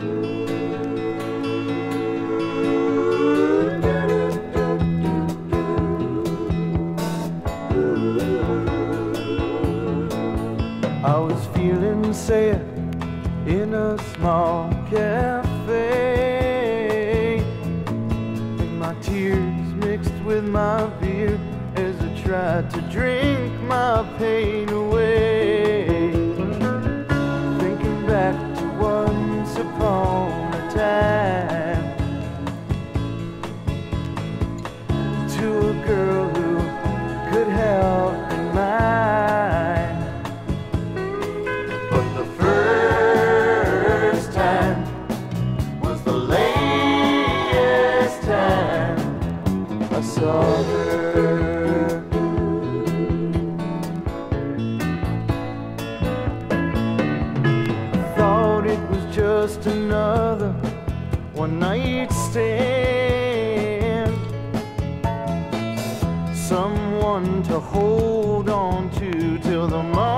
I was feeling sad in a small cafe. And my tears mixed with my beer As I tried to drink my pain away. Upon a time. To a girl who could help me mine. But the first time was the latest time I saw her. Just another one night stand. Someone to hold on to till the morning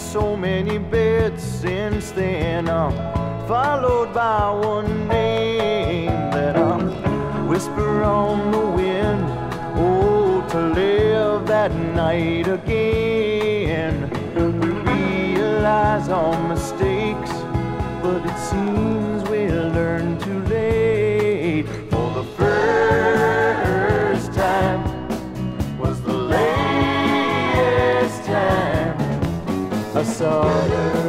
so many beds since then, I'm followed by one name that I whisper on the wind. Oh, to live that night again. Realize our mistakes, but it seems I